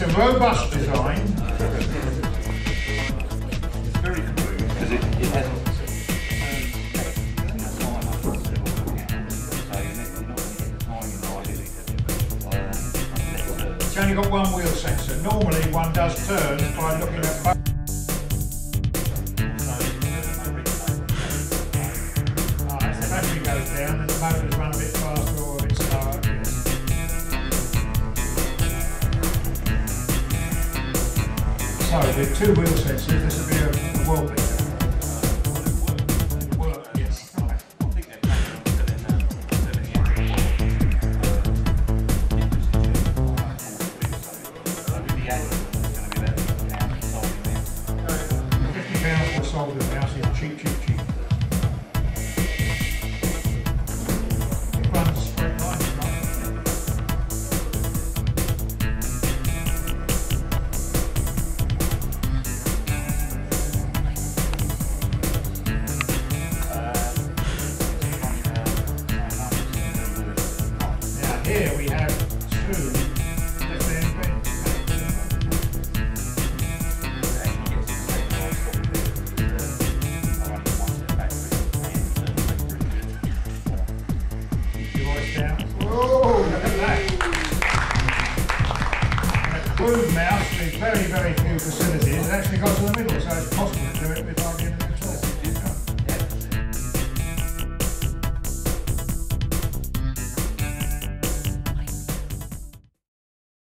It's a robust design. It's very crude because it, it hasn't. It's only got one wheel sensor. Normally one does turn by looking at both. The battery goes down and the motors run a bit So with two wheel sensors, this would be a, world beater. So it's cheap, cheap, cheap. Here we have two mouse with very, very few facilities. It actually got to the middle, so it's possible to do it with.